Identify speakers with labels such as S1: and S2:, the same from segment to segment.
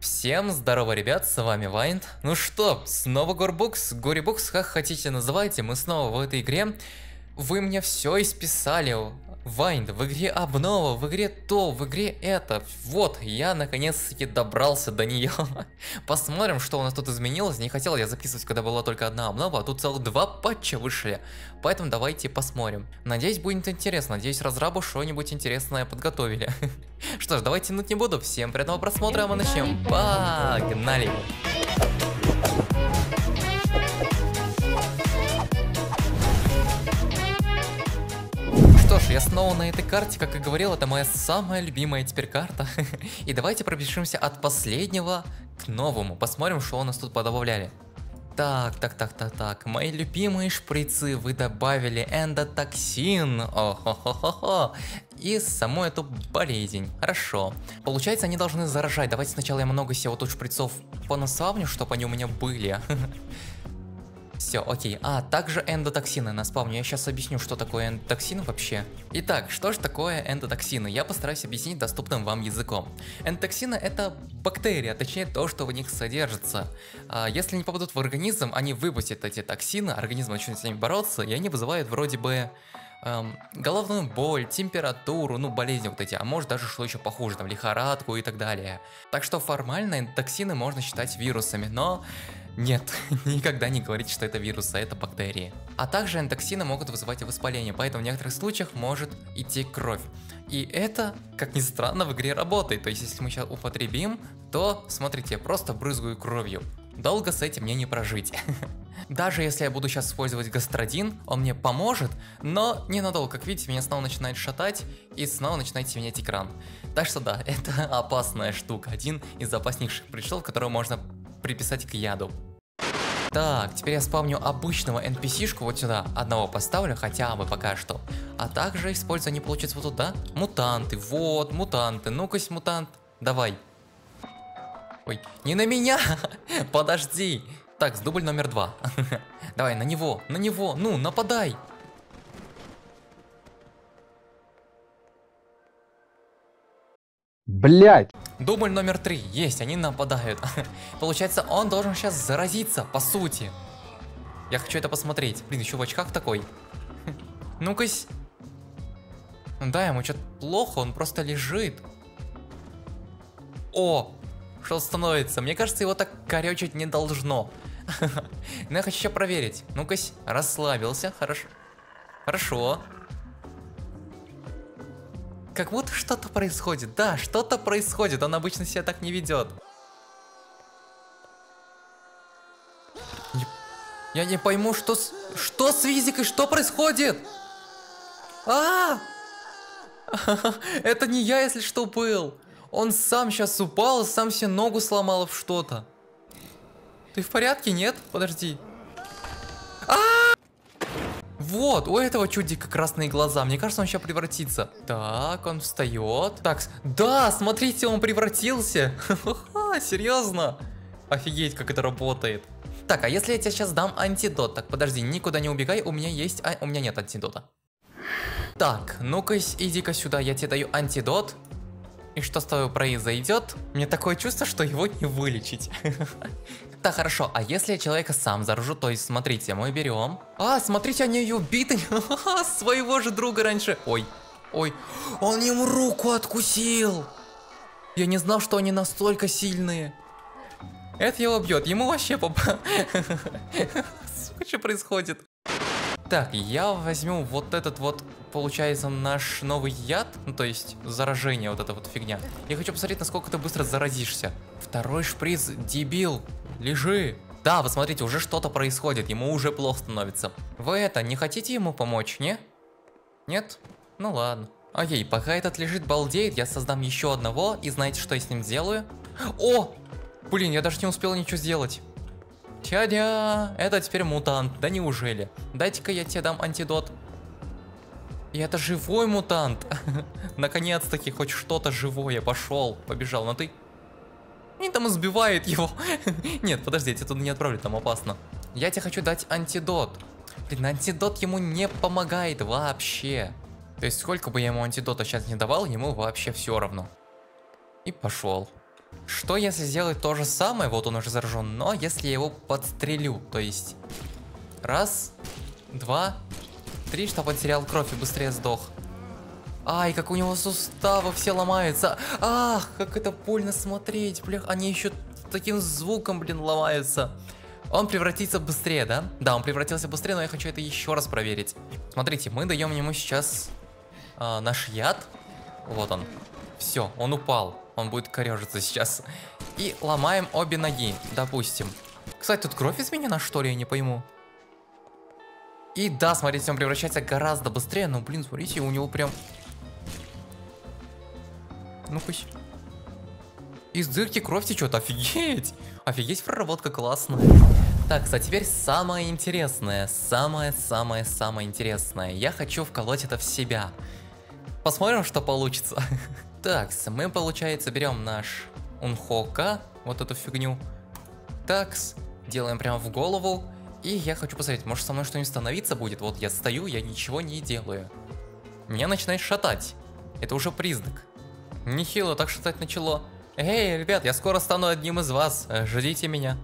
S1: Всем здорово, ребят, с вами Вайнд. Ну что, снова Горбукс, Горибукс, как хотите называйте, мы снова в этой игре. Вы мне все исписали. Вайнд, в игре обнова, в игре то, в игре это. Вот, я наконец-таки добрался до нее. Посмотрим, что у нас тут изменилось. Не хотел я записывать, когда была только одна обнова, а тут целых два патча вышли. Поэтому давайте посмотрим. Надеюсь, будет интересно. Надеюсь, разрабы что-нибудь интересное подготовили. Что ж, давайте тянуть не буду. Всем приятного просмотра, а мы начнем. Погнали! Что я снова на этой карте, как и говорил, это моя самая любимая теперь карта. И давайте пробежимся от последнего к новому, посмотрим, что у нас тут подобавляли. Так, так, так, так, так, мои любимые шприцы, вы добавили эндотоксин, о-хо-хо-хо-хо, и саму эту болезнь, хорошо. Получается, они должны заражать, давайте сначала я много вот тут шприцов понасавню, чтобы они у меня были. Все, окей. А, также эндотоксины на. Я сейчас объясню, что такое эндотоксины вообще. Итак, что же такое эндотоксины? Я постараюсь объяснить доступным вам языком. Эндотоксины это бактерии, а точнее то, что в них содержится. А, если они попадут в организм, они выпустят эти токсины, организм начнет с ними бороться, и они вызывают вроде бы эм, головную боль, температуру, ну болезни вот эти, а может даже что еще похуже, там лихорадку и так далее. Так что формально эндотоксины можно считать вирусами, но нет, никогда не говорите, что это вирусы, а это бактерии. А также эндоксины могут вызывать воспаление, поэтому в некоторых случаях может идти кровь. И это, как ни странно, в игре работает. То есть, если мы сейчас употребим, то, смотрите, я просто брызгаю кровью. Долго с этим мне не прожить. Даже если я буду сейчас использовать гастродин, он мне поможет, но ненадолго. Как видите, меня снова начинает шатать и снова начинает темнеть экран. Так что да, это опасная штука. Один из опаснейших причинов, которого можно приписать к яду. Так, теперь я спавню обычного NPC-шку вот сюда. Одного поставлю хотя бы пока что. А также использую, не получится вот туда. Мутанты, вот, мутанты. Ну-ка, мутант, давай. Ой, не на меня! Подожди! Так, с дубль номер два. Давай, на него, на него, ну, нападай!
S2: Блять!
S1: Дубль номер три. Есть, они нападают. Получается, он должен сейчас заразиться, по сути. Я хочу это посмотреть. Блин, еще в очках такой. Ну-ка. Да, ему что-то плохо, он просто лежит. О, что становится. Мне кажется, его так корючить не должно. Но я хочу еще проверить. Ну-ка, расслабился, хорошо. Хорошо. Как будто что-то происходит. Да, что-то происходит. Он обычно себя так не ведет. Я не пойму, что с... Что с физикой? Что происходит? А! Это не я, если что, был. Он сам сейчас упал, сам себе ногу сломал в что-то. Ты в порядке, нет? Подожди. Вот, у этого чудика красные глаза. Мне кажется, он сейчас превратится. Так, он встает. Так, да, смотрите, он превратился. Серьезно? Офигеть, как это работает. Так, а если я тебе сейчас дам антидот? Так, подожди, никуда не убегай, у меня есть... А, у меня нет антидота. Так, ну-ка, иди-ка сюда, я тебе даю антидот. И что с тобой произойдет? Мне такое чувство, что его не вылечить. Так, хорошо, а если я человека сам заражу, то есть, смотрите, мы берем... А, смотрите, они ее убиты, своего же друга раньше. Ой, ой, он ему руку откусил. Я не знал, что они настолько сильные. Это его бьет, ему вообще попа... Что происходит? Так, я возьму вот этот вот, получается, наш новый яд, ну то есть заражение, вот эта вот фигня. Я хочу посмотреть, насколько ты быстро заразишься. Второй шприц, дебил, лежи. Да, вы смотрите, уже что-то происходит, ему уже плохо становится. Вы это, не хотите ему помочь, не? Нет? Ну ладно. Окей, пока этот лежит балдеет, я создам еще одного, и знаете, что я с ним сделаю? О! Блин, я даже не успел ничего сделать. Тядя, это теперь мутант, да неужели? Дайте-ка я тебе дам антидот. И это живой мутант. Наконец-таки хоть что-то живое. Пошел, побежал. Но ты... И там избивает его. Нет, подожди, я тебя туда не отправлю, там опасно. Я тебе хочу дать антидот. Блин, антидот ему не помогает вообще. То есть сколько бы я ему антидота сейчас не давал, ему вообще все равно. И пошел. Что если сделать то же самое, вот он уже заражен, но если я его подстрелю, то есть раз, два, три, чтобы он терял кровь и быстрее сдох. Ай, как у него суставы все ломаются. Ах, как это больно смотреть, блях, они еще таким звуком, блин, ломаются. Он превратится быстрее, да? Да, он превратился быстрее, но я хочу это еще раз проверить. Смотрите, мы даем ему сейчас э, наш яд. Вот он. Все, он упал. Он будет корежиться сейчас. И ломаем обе ноги, допустим. Кстати, тут кровь изменена, что ли, я не пойму. И да, смотрите, он превращается гораздо быстрее. Но, блин, смотрите, у него прям... Ну-ка. Из дырки кровь течет, офигеть! Офигеть, проработка классная. Так, а теперь самое интересное, самое-самое-самое интересное. Я хочу вколоть это в себя. Посмотрим, что получится. Так, мы, получается, берем наш Унхока, вот эту фигню. Такс, делаем прямо в голову. И я хочу посмотреть, может со мной что-нибудь становиться будет? Вот я стою, я ничего не делаю. Меня начинает шатать. Это уже признак. Нехило так шатать начало. Эй, ребят, я скоро стану одним из вас. Ждите меня.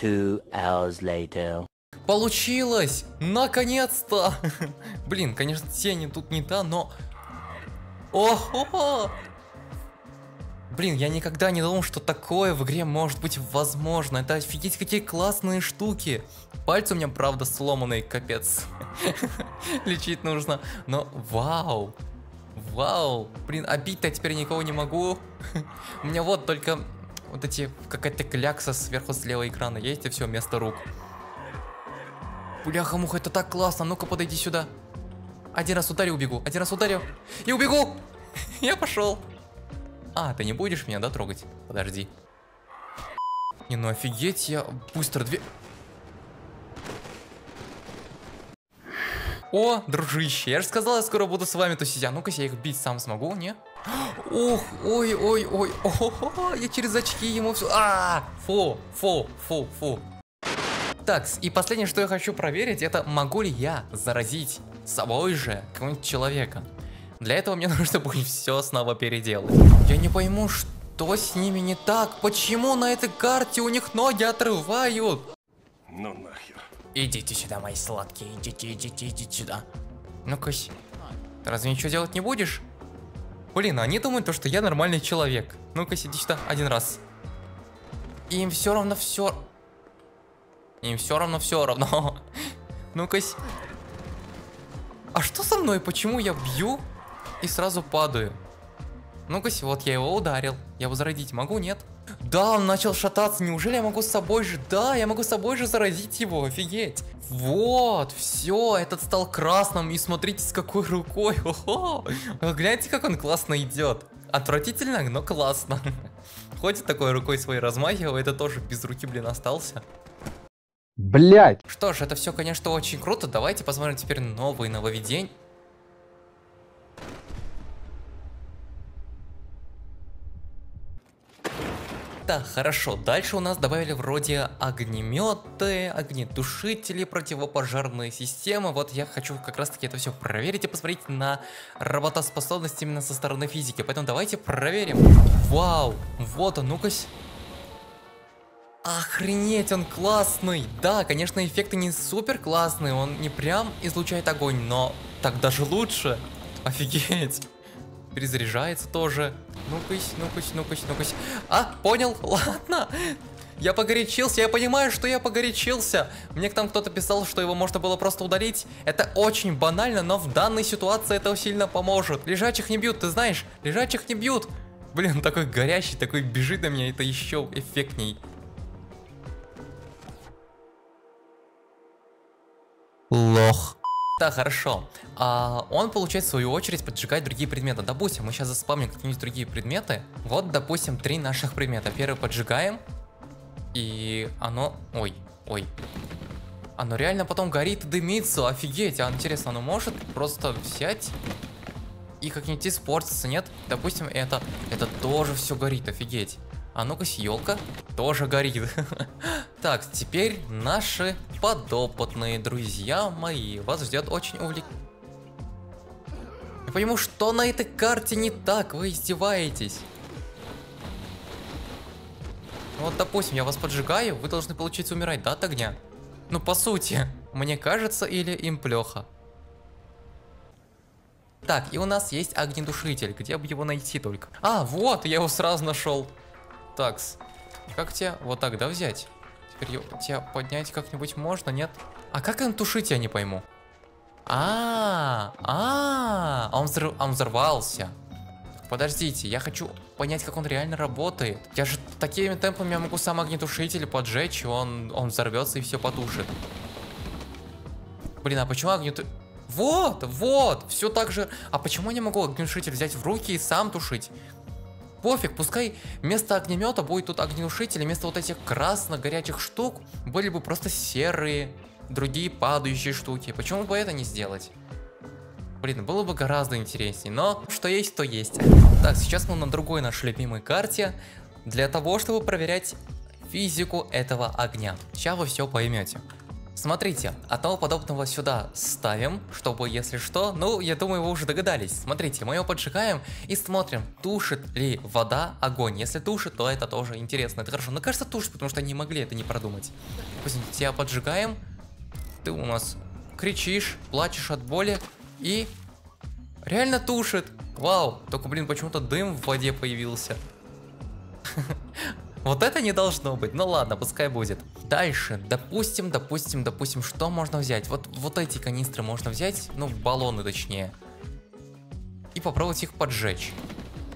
S1: Two hours later. Получилось! Наконец-то! Блин, конечно, тени тут не та, но Ого! Блин, я никогда не думал, что такое в игре может быть возможно. Это офигеть какие классные штуки. Пальцы у меня, правда, сломанные, капец. Лечить нужно. Но вау. Вау. Блин, обить-то я теперь никого не могу. у меня вот только вот эти, какая-то клякса сверху слева экрана есть, и все, вместо рук. Бляха-муха, это так классно. Ну-ка, подойди сюда. Один раз ударю, убегу. Один раз ударю. И убегу. Я пошел. А, ты не будешь меня, да, трогать? Подожди. Не, ну офигеть, я быстро две... О, дружище, я же сказал, я скоро буду с вами тусить. А ну-ка, я их бить сам смогу, не? Ох, ой, ой, ой, о, я через очки ему все... А, фу, фу, фу, фу. Так, и последнее, что я хочу проверить, это могу ли я заразить собой же какого-нибудь человека. Для этого мне нужно будет все снова переделать. Я не пойму, что с ними не так. Почему на этой карте у них ноги отрывают? Ну нахер. Идите сюда, мои сладкие. Идите, идите, идите сюда. Ну-ка. Разве ничего делать не будешь? Блин, они думают, то, что я нормальный человек. Ну-ка, иди сюда один раз. Им все равно все... Им все равно все равно. Ну-ка. А что со мной? Почему я бью и сразу падаю? Ну-ка, вот я его ударил. Я его заразить могу, нет? Да, он начал шататься. Неужели я могу с собой же? Да, я могу с собой же заразить его. Офигеть. Вот, все, этот стал красным. И смотрите, с какой рукой. Ого. Гляньте, как он классно идет. Отвратительно, но классно. Ходит такой рукой своей размахивая. Это тоже без руки, блин, остался. Блять. Что ж, это все, конечно, очень круто. Давайте посмотрим теперь новые нововведения. Да, хорошо. Дальше у нас добавили вроде огнеметы, огнетушители, противопожарные системы. Вот я хочу как раз таки это все проверить и посмотреть на работоспособность именно со стороны физики. Поэтому давайте проверим. Вау, вот он, ну-ка. Охренеть, он классный! Да, конечно, эффекты не супер классные, он не прям излучает огонь, но так даже лучше. Офигеть. Перезаряжается тоже. Ну-кась, ну-кась, ну-кась, ну-кась. А, понял, ладно. Я погорячился, я понимаю, что я погорячился. Мне там кто-то писал, что его можно было просто удалить. Это очень банально, но в данной ситуации это сильно поможет. Лежачих не бьют, ты знаешь, лежачих не бьют. Блин, такой горящий, такой бежит на меня, это еще эффектней. Лох. Да, хорошо. А, он получает в свою очередь поджигать другие предметы. Допустим, мы сейчас заспамним какие-нибудь другие предметы. Вот, допустим, три наших предмета. Первый поджигаем. И оно... Ой, ой. Оно реально потом горит и дымится. Офигеть. А интересно, оно может просто взять и как-нибудь испортиться, нет? Допустим, это, это тоже все горит, офигеть. А ну-ка, елка тоже горит. так, теперь наши подопытные друзья мои. Вас ждет очень увлек... Я пойму, что на этой карте не так, вы издеваетесь. Вот, допустим, я вас поджигаю, вы должны, получиться умирать, да, от огня? Ну, по сути, мне кажется, или им плохо. Так, и у нас есть огнедушитель. Где бы его найти только? А, вот, я его сразу нашел. Такс. Как тебя вот так, да, взять? Теперь тебя поднять как-нибудь можно, нет? А как им тушить, я не пойму. А, а, он, взрыв, он взорвался. Подождите, я хочу понять, как он реально работает. Я же такими темпами я могу сам огнетушитель поджечь, и он, он взорвется и все потушит. Блин, а почему огнетушитель... Вот, вот, все так же. А почему я не могу огнетушитель взять в руки и сам тушить? Пофиг, пускай вместо огнемета будет тут огнетушитель, вместо вот этих красно-горячих штук были бы просто серые, другие падающие штуки. Почему бы это не сделать? Блин, было бы гораздо интереснее, но что есть, то есть. Так, сейчас мы на другой нашей любимой карте, для того, чтобы проверять физику этого огня. Сейчас вы все поймете. Смотрите, одного подобного сюда ставим, чтобы, если что, ну, я думаю, вы уже догадались. Смотрите, мы его поджигаем и смотрим, тушит ли вода огонь. Если тушит, то это тоже интересно, это хорошо. Но кажется, тушит, потому что они могли это не продумать. Допустим, тебя поджигаем, ты у нас кричишь, плачешь от боли и реально тушит. Вау, только, блин, почему-то дым в воде появился. Вот это не должно быть. Ну ладно, пускай будет. Дальше, допустим, допустим, допустим, что можно взять? Вот, вот эти канистры можно взять, ну, баллоны точнее. И попробовать их поджечь.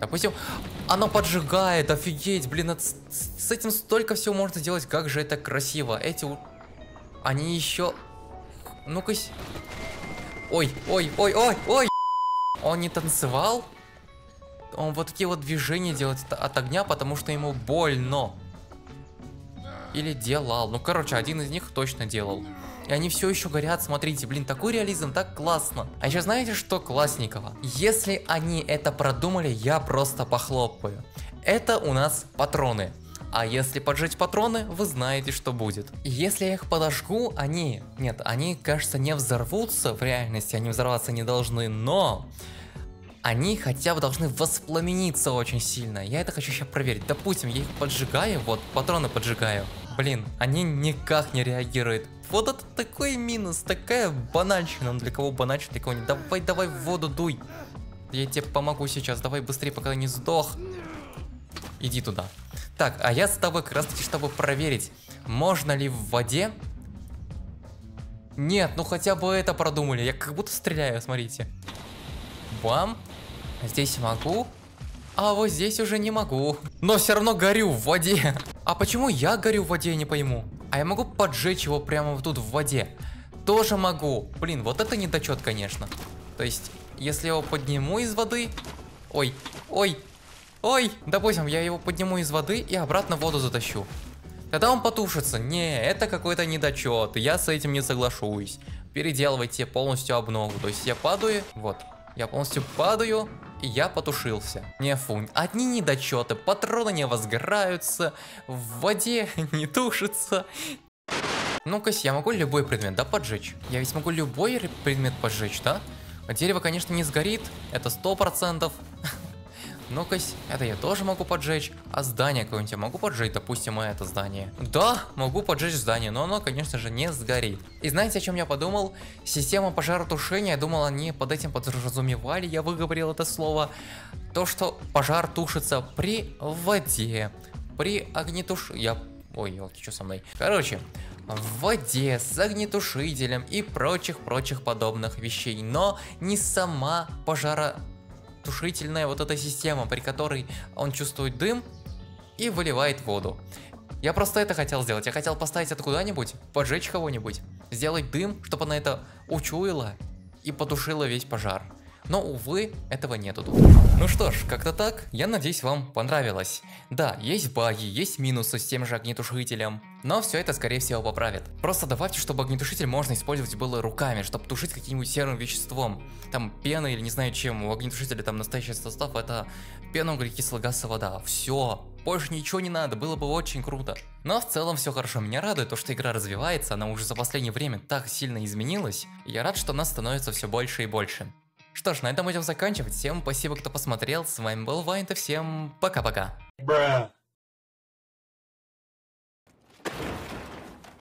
S1: Допустим, оно поджигает, офигеть, блин, это, с, с этим столько всего можно сделать, как же это красиво. Эти, они еще... Ну-ка... Ой, ой, ой, ой, ой! Он не танцевал? Он вот такие вот движения делает от огня, потому что ему больно. Или делал. Ну, короче, один из них точно делал. И они все еще горят, смотрите, блин, такой реализм, так классно. А еще знаете, что классненького? Если они это продумали, я просто похлопаю. Это у нас патроны. А если поджечь патроны, вы знаете, что будет. Если я их подожгу, они... Нет, они, кажется, не взорвутся в реальности, они взорваться не должны, но они хотя бы должны воспламениться очень сильно. Я это хочу сейчас проверить. Допустим, я их поджигаю, вот, патроны поджигаю. Блин, они никак не реагируют. Вот это такой минус, такая банальщина. Ну, для кого банальщина, для кого не. Давай, давай в воду дуй. Я тебе помогу сейчас, давай быстрее, пока я не сдох. Иди туда. Так, а я с тобой как раз таки, чтобы проверить, можно ли в воде... Нет, ну хотя бы это продумали. Я как будто стреляю, смотрите. Бам. Здесь могу, а вот здесь уже не могу. Но все равно горю в воде. А почему я горю в воде, я не пойму. А я могу поджечь его прямо тут в воде. Тоже могу. Блин, вот это недочет, конечно. То есть, если я его подниму из воды... Ой, ой, ой. Допустим, я его подниму из воды и обратно в воду затащу. Тогда он потушится. Не, это какой-то недочет. Я с этим не соглашусь. Переделывайте полностью обнову. То есть я падаю, вот, я полностью падаю, я потушился. Не фу, одни недочеты, патроны не возгораются, в воде не тушится. Ну-ка, я могу любой предмет, да, поджечь? Я ведь могу любой предмет поджечь, да? Дерево, конечно, не сгорит, это сто процентов. Ну-ка, это я тоже могу поджечь. А здание какое-нибудь я могу поджечь? Допустим, это здание. Да, могу поджечь здание, но оно, конечно же, не сгорит. И знаете, о чем я подумал? Система пожаротушения, я думал, они под этим подразумевали, я выговорил это слово. То, что пожар тушится при воде, при огнетушении. Я... Ой, елки, что со мной? Короче, в воде с огнетушителем и прочих-прочих подобных вещей, но не сама пожара тушительная вот эта система, при которой он чувствует дым и выливает воду. Я просто это хотел сделать. Я хотел поставить это куда-нибудь, поджечь кого-нибудь, сделать дым, чтобы она это учуяла и потушила весь пожар. Но, увы, этого нету тут. Ну что ж, как-то так. Я надеюсь, вам понравилось. Да, есть баги, есть минусы с тем же огнетушителем. Но все это, скорее всего, поправят. Просто добавьте, чтобы огнетушитель можно использовать было руками, чтобы тушить каким-нибудь серым веществом. Там пена или не знаю чем. У огнетушителя там настоящий состав это пена, углекислый газ и вода. Все. Больше ничего не надо, было бы очень круто. Но в целом все хорошо, меня радует то, что игра развивается, она уже за последнее время так сильно изменилась. И я рад, что нас становится все больше и больше. Что ж, на этом будем заканчивать. Всем спасибо, кто посмотрел. С вами был Вайнт, и всем пока-пока.